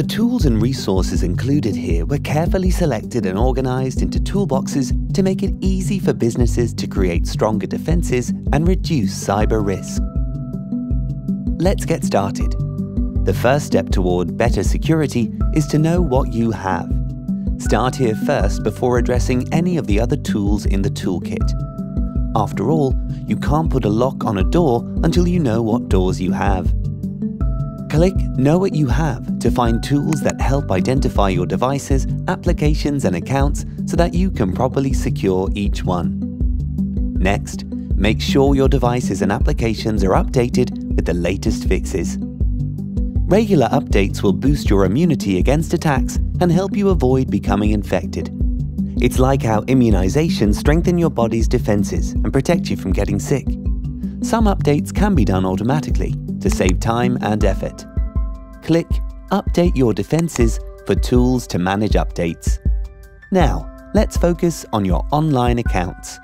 The tools and resources included here were carefully selected and organized into toolboxes to make it easy for businesses to create stronger defenses and reduce cyber risk. Let's get started. The first step toward better security is to know what you have. Start here first before addressing any of the other tools in the toolkit. After all, you can't put a lock on a door until you know what doors you have. Click Know What You Have to find tools that help identify your devices, applications and accounts so that you can properly secure each one. Next, make sure your devices and applications are updated with the latest fixes. Regular updates will boost your immunity against attacks and help you avoid becoming infected. It's like how immunizations strengthen your body's defenses and protect you from getting sick. Some updates can be done automatically to save time and effort. Click Update your defenses for tools to manage updates. Now, let's focus on your online accounts.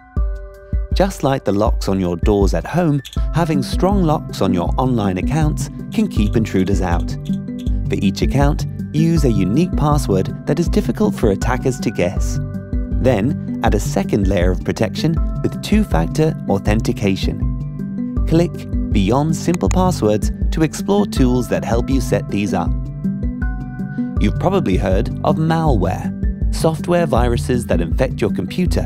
Just like the locks on your doors at home, having strong locks on your online accounts can keep intruders out. For each account, use a unique password that is difficult for attackers to guess. Then, add a second layer of protection with two-factor authentication. Click Beyond Simple Passwords to explore tools that help you set these up. You've probably heard of malware, software viruses that infect your computer,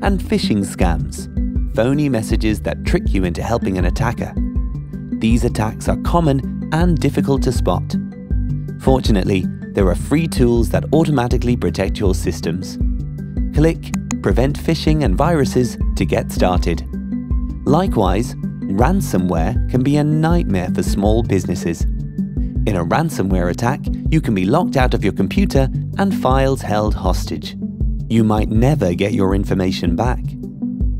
and phishing scams, phony messages that trick you into helping an attacker. These attacks are common and difficult to spot. Fortunately, there are free tools that automatically protect your systems. Click Prevent Phishing and Viruses to get started. Likewise, ransomware can be a nightmare for small businesses. In a ransomware attack, you can be locked out of your computer and files held hostage. You might never get your information back.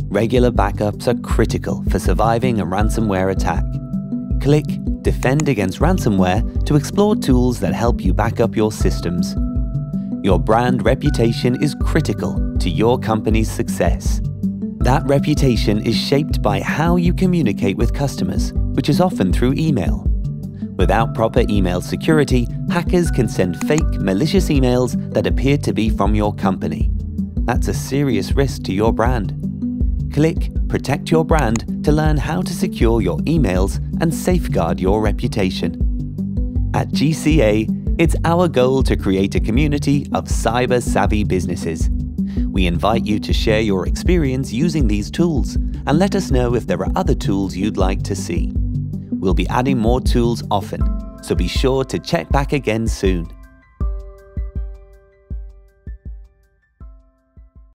Regular backups are critical for surviving a ransomware attack. Click Defend Against Ransomware to explore tools that help you back up your systems. Your brand reputation is critical to your company's success. That reputation is shaped by how you communicate with customers, which is often through email. Without proper email security, hackers can send fake, malicious emails that appear to be from your company. That's a serious risk to your brand. Click Protect Your Brand to learn how to secure your emails and safeguard your reputation. At GCA, it's our goal to create a community of cyber savvy businesses. We invite you to share your experience using these tools and let us know if there are other tools you'd like to see. We'll be adding more tools often, so be sure to check back again soon.